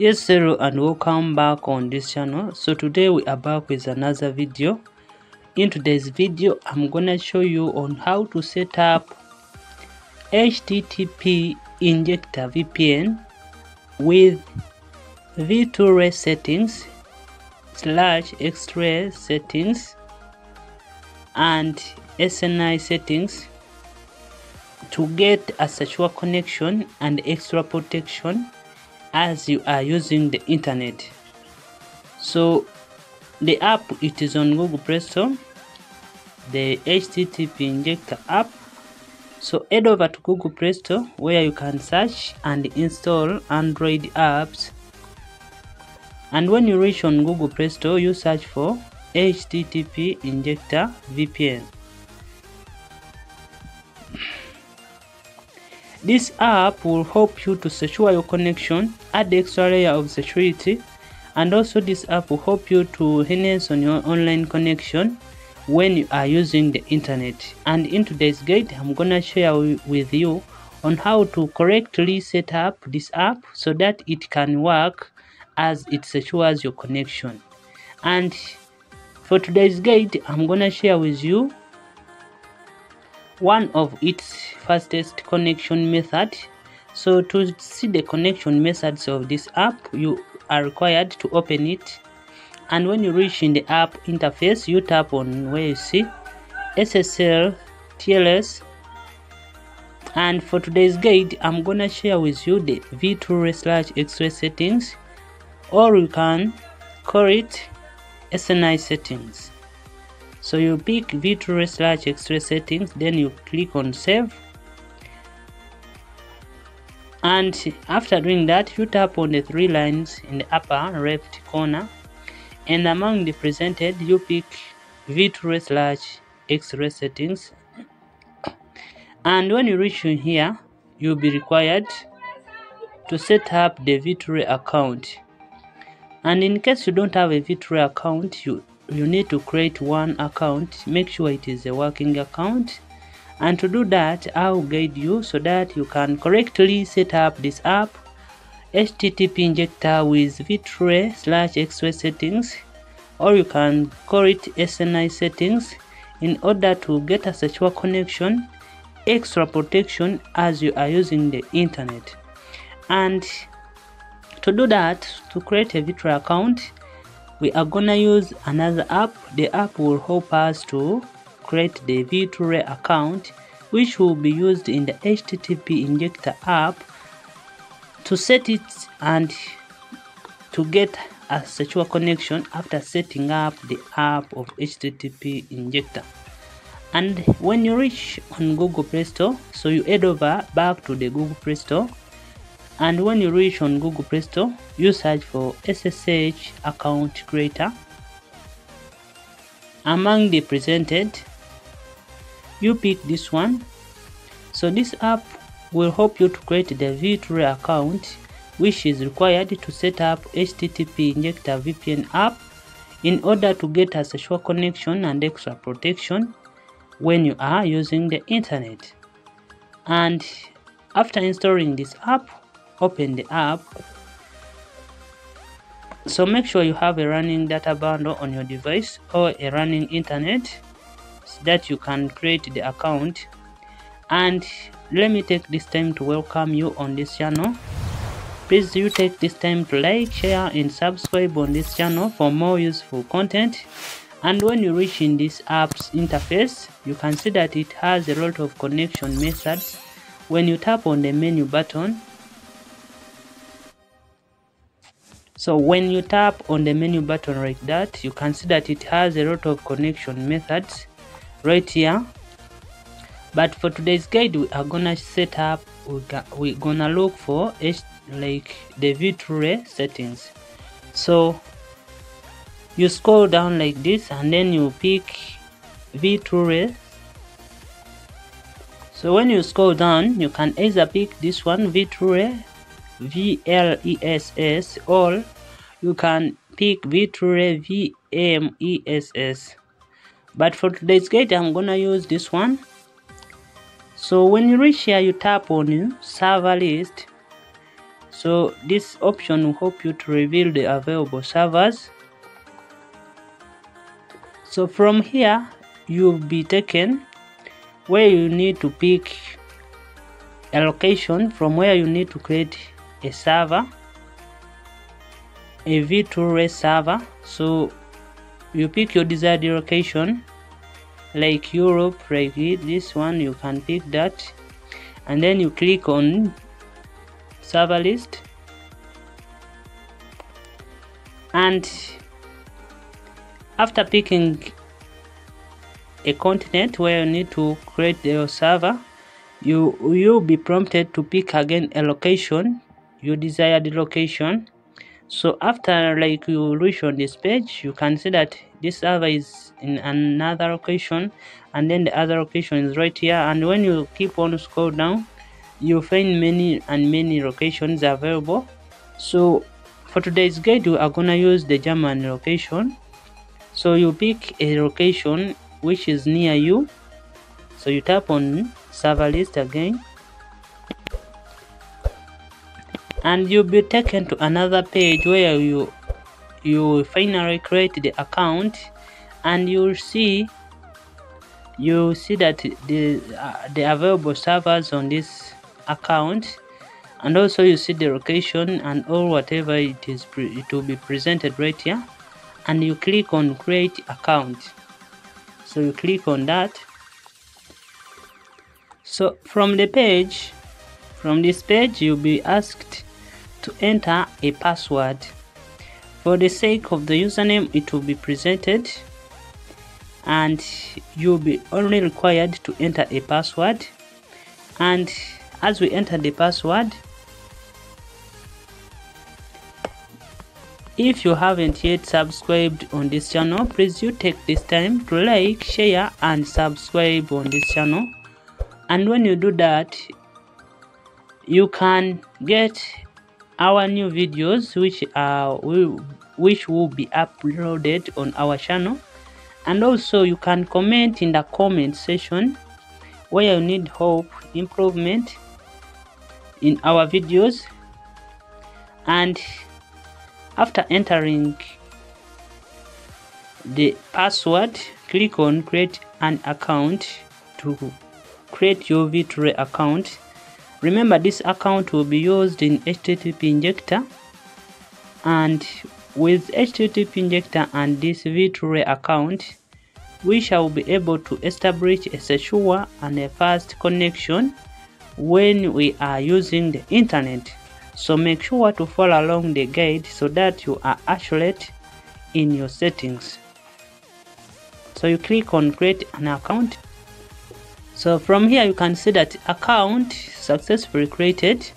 yes hello and welcome back on this channel. So today we are back with another video. In today's video i'm gonna show you on how to set up http injector vpn with v2ray settings slash x-ray settings and sni settings to get a secure connection and extra protection as you are using the internet. So the app it is on google play store the http injector app. So head over to google play store where you can search and install android apps. And when you reach on google play store you search for http injector vpn This app will help you to secure your connection, add extra layer of security, and also this app will help you to enhance on your online connection when you are using the internet. And in today's guide, I'm gonna share with you on how to correctly set up this app so that it can work as it secures your connection. And for today's guide, I'm gonna share with you one of its fastest connection method. So to see the connection methods of this app you are required to open it. And when you reach in the app interface you tap on where you see ssl tls and for today's guide i'm gonna share with you the v2 slash x-ray settings or you can call it sni settings so you pick v2 slash x-ray settings then you click on save. And after doing that you tap on the three lines in the upper left corner. And among the presented you pick v2 slash x-ray settings. And when you reach in here you'll be required to set up the v2 account. And in case you don't have a v2 account you you need to create one account make sure it is a working account. And to do that i'll guide you so that you can correctly set up this app http injector with v2 slash x-ray settings or you can call it sni settings in order to get a secure connection extra protection as you are using the internet. And to do that to create a v2 account we are gonna use another app. The app will help us to create the v2ray account which will be used in the http injector app to set it and to get a secure connection after setting up the app of http injector. And when you reach on google play store so you head over back to the google play store and when you reach on google play store you search for ssh account creator. Among the presented you pick this one. So this app will help you to create the v2 account which is required to set up http injector vpn app in order to get a secure connection and extra protection when you are using the internet. And after installing this app open the app. So make sure you have a running data bundle on your device or a running internet so that you can create the account. And let me take this time to welcome you on this channel. Please you take this time to like share and subscribe on this channel for more useful content. And when you reach in this app's interface you can see that it has a lot of connection methods. When you tap on the menu button so when you tap on the menu button like that you can see that it has a lot of connection methods right here. But for today's guide we are gonna set up we're gonna look for H like the V2Ray settings. So you scroll down like this and then you pick V2Ray so when you scroll down you can either pick this one v2 VLESS or you can pick V2 VMESS but for today's guide I'm gonna use this one. So when you reach here you tap on server list. So this option will help you to reveal the available servers. So from here you'll be taken where you need to pick a location from where you need to create a server a v2 server. So you pick your desired location like Europe like this one you can pick that. And then you click on server list. And after picking a continent where you need to create your server you'll be prompted to pick again a location your desired location. So after like you reach on this page you can see that this server is in another location and then the other location is right here. And when you keep on scroll down you find many and many locations available. So for today's guide we are gonna use the german location. So you pick a location which is near you. So you tap on server list again and you'll be taken to another page where you you finally create the account. And you'll see you see that the uh, the available servers on this account. And also you see the location and all whatever it is it will be presented right here. And you click on create account. So you click on that. So from the page from this page you'll be asked to enter a password. For the sake of the username, it will be presented and you'll be only required to enter a password. And as we enter the password, if you haven't yet subscribed on this channel please you take this time to like share and subscribe on this channel and when you do that you can get our new videos which uh, are which will be uploaded on our channel. And also you can comment in the comment section where you need help improvement in our videos. And after entering the password click on create an account to create your v2 account Remember this account will be used in HTTP injector and with HTTP injector and this V2Ray account we shall be able to establish a secure and a fast connection when we are using the internet. So make sure to follow along the guide so that you are accurate in your settings. So you click on create an account so from here you can see that account successfully created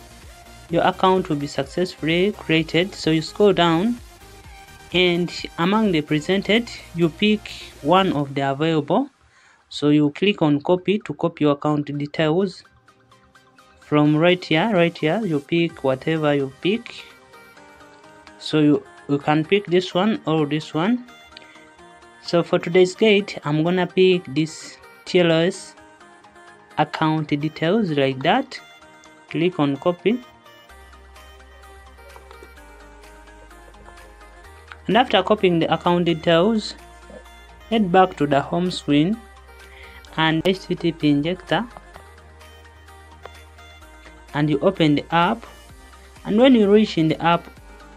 your account will be successfully created. So you scroll down and among the presented you pick one of the available. So you click on copy to copy your account details. From right here right here you pick whatever you pick. So you you can pick this one or this one. So for today's guide i'm gonna pick this TLS account details like that. Click on copy. And after copying the account details head back to the home screen and http injector. And you open the app. And when you reach in the app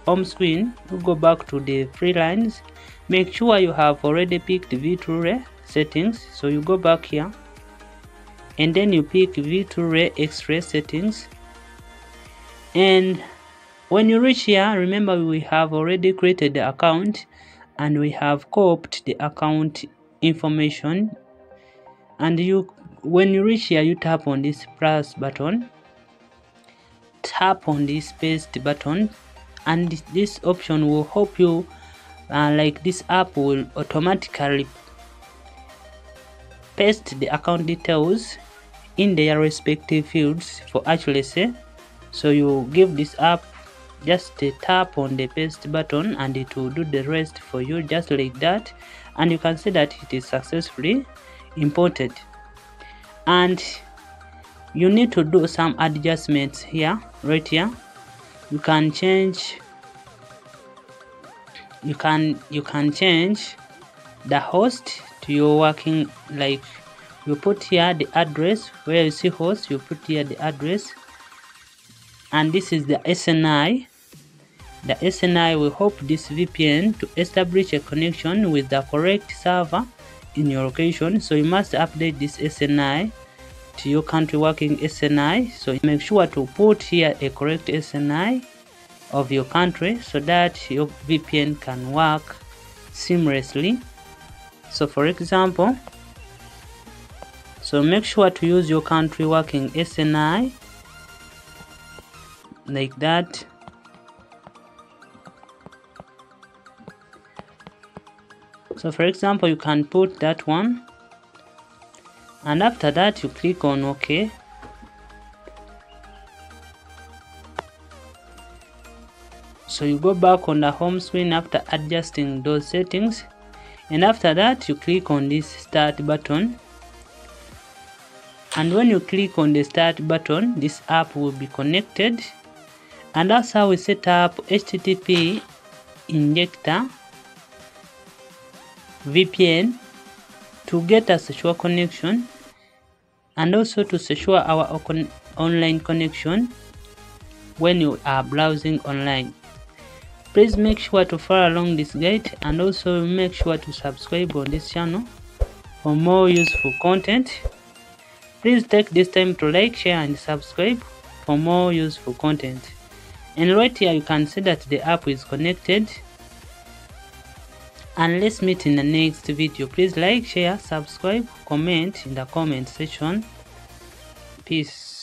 home screen you go back to the free lines. Make sure you have already picked v2 settings. So you go back here and then you pick V2 ray X-ray settings. And when you reach here remember we have already created the account and we have copied the account information. And you when you reach here you tap on this plus button. Tap on this paste button. And this option will help you uh, like this app will automatically paste the account details in their respective fields for accuracy so you give this app just tap on the paste button and it will do the rest for you just like that. And you can see that it is successfully imported. And you need to do some adjustments here right here. You can change you can you can change the host to your working like you put here the address where you see host you put here the address. And this is the SNI the SNI will help this VPN to establish a connection with the correct server in your location. So you must update this SNI to your country working SNI so make sure to put here a correct SNI of your country so that your VPN can work seamlessly. So for example so make sure to use your country working SNI like that. So for example you can put that one. And after that you click on ok. So you go back on the home screen after adjusting those settings. And after that you click on this start button and when you click on the start button this app will be connected and that's how we set up http injector VPN to get a secure connection and also to secure our online connection when you are browsing online. Please make sure to follow along this guide and also make sure to subscribe on this channel for more useful content. Please take this time to like, share and subscribe for more useful content. And right here you can see that the app is connected. And let's meet in the next video. Please like share subscribe comment in the comment section. Peace